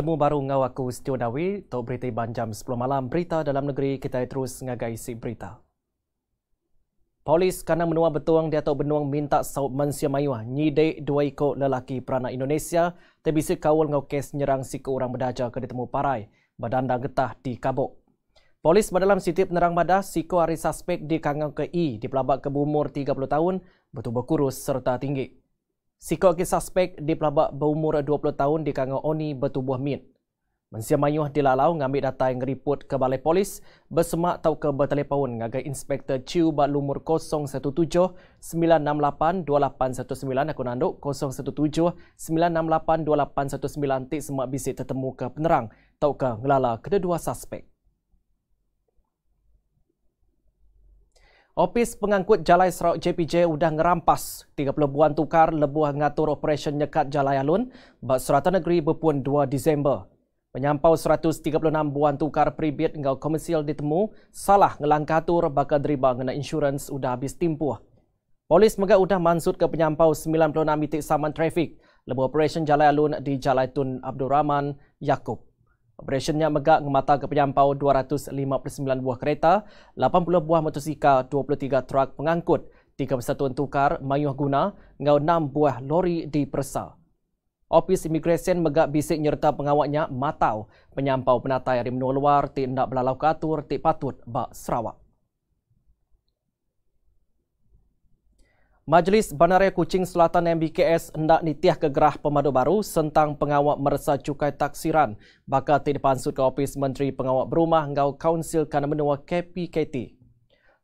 bertemu baru dengan aku Setio Dawi untuk berita Iban jam 10 malam. Berita dalam negeri kita terus ngagai isi berita. Polis kerana menua betuang dia atau benuang minta saud Mansia Mayuah nyidek dua ikut lelaki peranak Indonesia terbisa kawal ngau kes nyerang siku orang berdaja ke ditemu parai badanda getah di Kabuk. Polis dalam sitip penerang badah siku hari suspek di Kangang ke I di pelabak ke berumur 30 tahun betul berkurus serta tinggi. Sikok ke suspek di pelabak berumur 20 tahun di Kangang Oni bertubuh min. Mensia Mayuh dilalau ngambil data yang riput ke balai polis bersemak tau ke bertelepon ngagai Inspektor Chiu bat lumur 017-968-2819 aku nanduk 017-968-2819 tik semak bisik tertemu ke penerang tau ke ngelala kedua suspek. Ofis pengangkut Jalai Sarawak JPJ sudah ngerampas 30 buan tukar lebuh ngatur operasi nyekat Jalai Alun bak Seratan Negeri berpun 2 Disember. Penyampau 136 buan tukar pribit ngau komersial ditemu salah ngelangkah atur bakal deriba ngena insurans sudah habis timpuh. Polis megak sudah mansut ke penyampau 96 titik saman trafik lebuh operasi Jalai Alun di Jalai Tun Abdul Rahman Yaakob. Operasionnya megak ngemata ke penyampau 259 buah kereta, 80 buah motosikal, 23 truk pengangkut, 3 persatuan tukar, mayuh guna, ngau 6 buah lori di Persa. Ofis Imigresen megak bisik nyerta pengawaknya matau penyampau penatai dari menua luar ti nak belalau ke atur ti patut bak Sarawak. Majlis Bandaraya Kuching Selatan MBKS hendak nitiah kegerah pemadu baru tentang pengawak merasa cukai taksiran bakal tidak dipansut ke Ofis Menteri Pengawak Berumah ngau Kaunsil Kana Menua KPKT.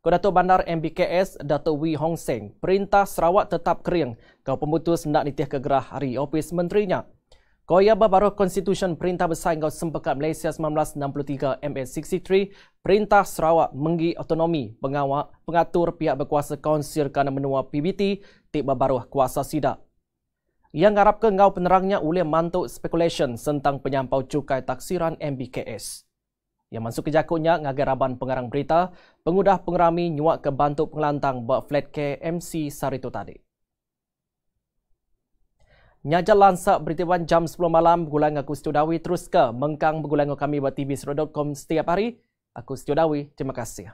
Kedatuk Bandar MBKS Datuk Wee Hong Seng perintah Sarawak tetap kering kau pemutus hendak nitiah kegerah hari Ofis Menterinya. Koya baru Konstitusi Perintah Besar Engkau Sempekat Malaysia 1963 MS63 Perintah Sarawak menggi otonomi pengawak pengatur pihak berkuasa konsil kerana menua PBT tiba baru kuasa sidak. Yang harap ke ngau penerangnya oleh mantuk speculation tentang penyampau cukai taksiran MBKS. Yang masuk ke jakutnya ngagaraban pengarang berita, pengudah pengerami nyuak ke bantu pengelantang buat flat care MC Sarito tadi. Nyajal lansak beritiwan jam 10 malam bergulang aku Setiu Dawi terus ke mengkang bergulang kami buat TV Sero.com setiap hari. Aku Setiu Dawi, terima kasih.